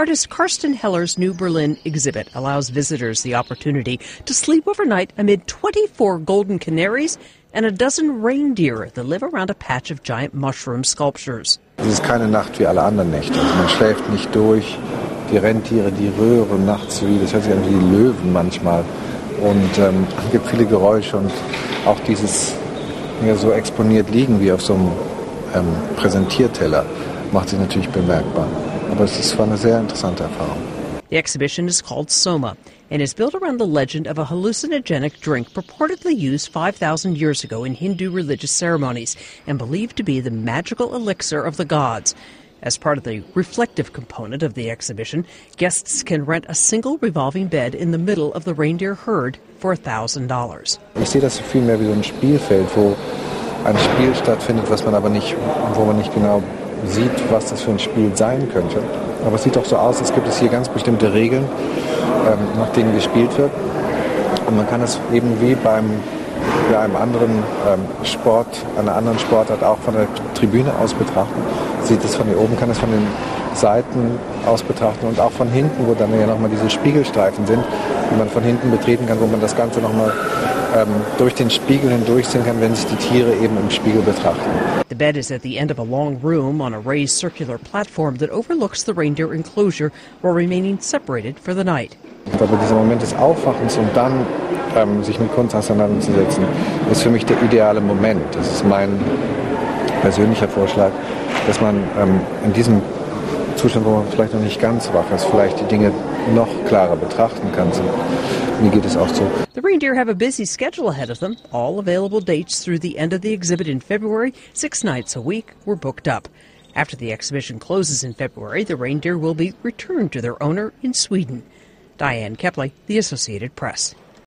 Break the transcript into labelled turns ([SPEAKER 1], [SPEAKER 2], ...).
[SPEAKER 1] Artist Carsten Höller's new Berlin exhibit allows visitors the opportunity to sleep overnight amid 24 golden canaries and a dozen reindeer that live around a patch of giant mushroom sculptures.
[SPEAKER 2] Es ist keine Nacht wie alle anderen Nächte. Also man schläft nicht durch. Die Rentiere, die röhren nachts wie, das hört sich an wie Löwen manchmal. Und ähm, es gibt viele Geräusche und auch dieses ja, so exponiert liegen wie auf so einem ähm, Präsentierteller macht sich natürlich bemerkbar. Aber es war eine sehr interessante Erfahrung.
[SPEAKER 1] The exhibition is called Soma and is built around the legend of a hallucinogenic drink purportedly used 5,000 years ago in Hindu religious ceremonies and believed to be the magical elixir of the gods. As part of the reflective component of the exhibition, guests can rent a single revolving bed in the middle of the reindeer herd for $1,000.
[SPEAKER 2] Ich sehe das viel mehr wie so ein Spielfeld, wo ein Spiel stattfindet, was man aber nicht, wo man nicht genau sieht, was das für ein Spiel sein könnte. Aber es sieht doch so aus, als gibt es hier ganz bestimmte Regeln, ähm, nach denen gespielt wird. Und man kann es eben wie beim bei einem anderen ähm, Sport, einer anderen Sportart auch von der Tribüne aus betrachten. Sieht es von hier oben, kann es von den Seiten aus betrachten und auch von hinten, wo dann ja nochmal diese Spiegelstreifen sind, die man von hinten betreten kann, wo man das Ganze nochmal ähm, durch den Spiegel hindurchsehen kann, wenn sich die Tiere eben im Spiegel betrachten.
[SPEAKER 1] The bed is at the end of a long room on a raised circular platform that overlooks the reindeer enclosure while remaining separated for the night.
[SPEAKER 2] Aber dieser Moment des Aufwachens und dann ähm, sich mit Kunst auseinanderzusetzen, ist für mich der ideale Moment. Das ist mein persönlicher Vorschlag, dass man ähm, in diesem Zustand, wo man vielleicht noch nicht ganz wach ist, vielleicht die Dinge noch klarer betrachten kann. So, mir geht es auch so.
[SPEAKER 1] The reindeer have a busy schedule ahead of them. All available dates through the end of the exhibit in February, six nights a week, were booked up. After the exhibition closes in February, the reindeer will be returned to their owner in Sweden. Diane Kepley, The Associated Press.